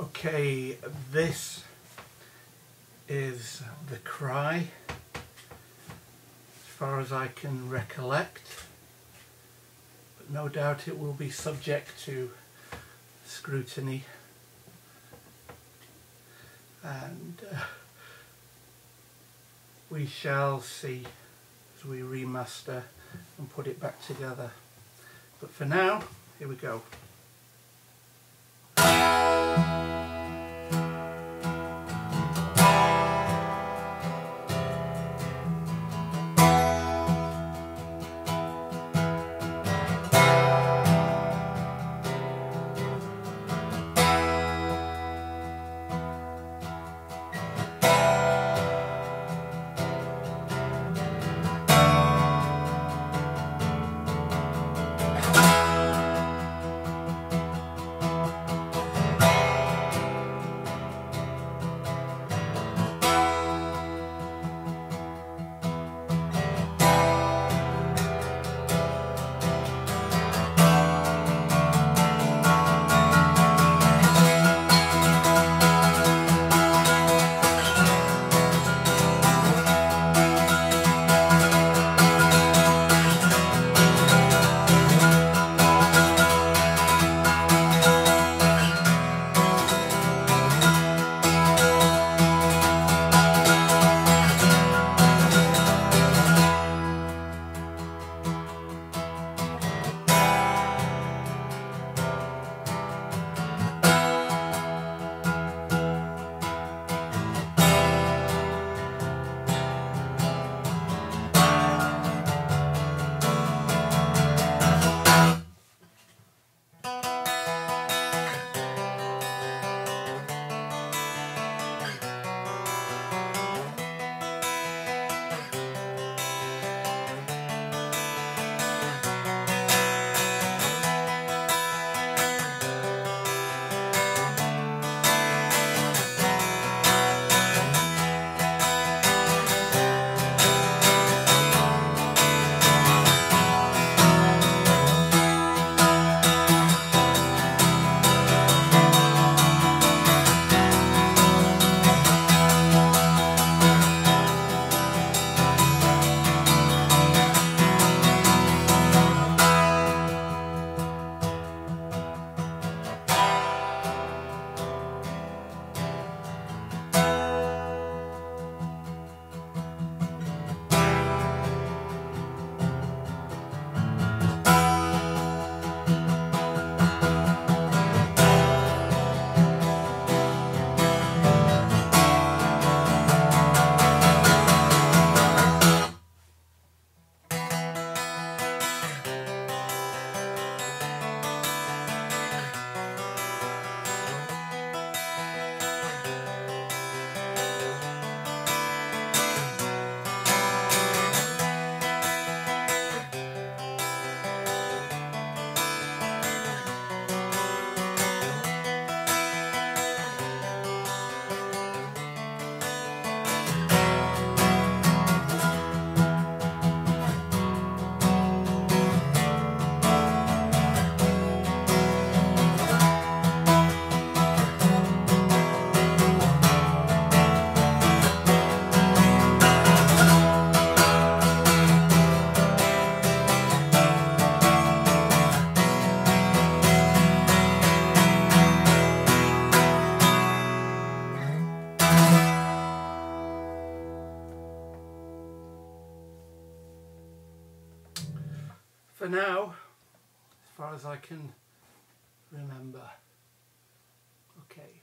Okay, this is the cry, as far as I can recollect. But no doubt it will be subject to scrutiny. And uh, we shall see as we remaster and put it back together. But for now, here we go. For now, as far as I can remember. Okay.